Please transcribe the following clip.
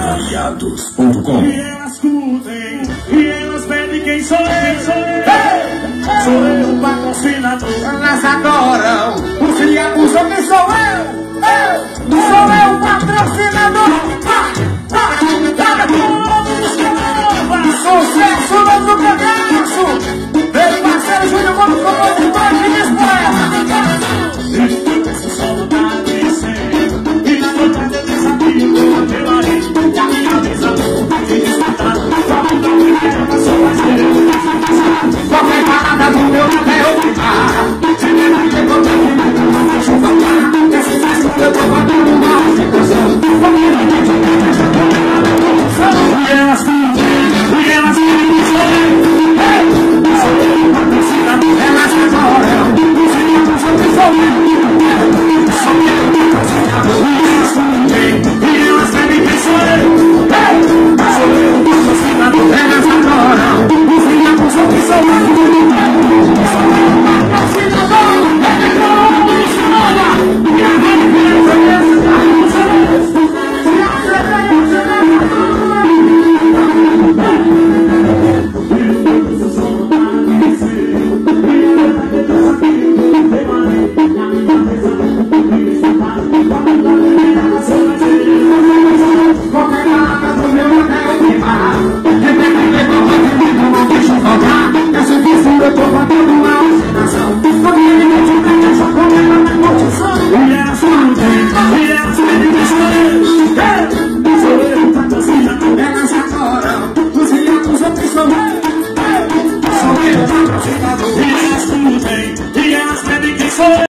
Aliados.com E elas curtem, e elas pedem quem sou eu, sou eu, sou eu o patrocinador. Lança agora. Yes, He asked me to pay. He asked me to